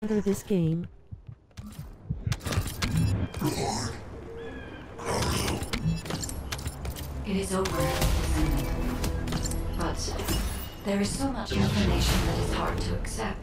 Under this game. It is over. But there is so much information that is hard to accept.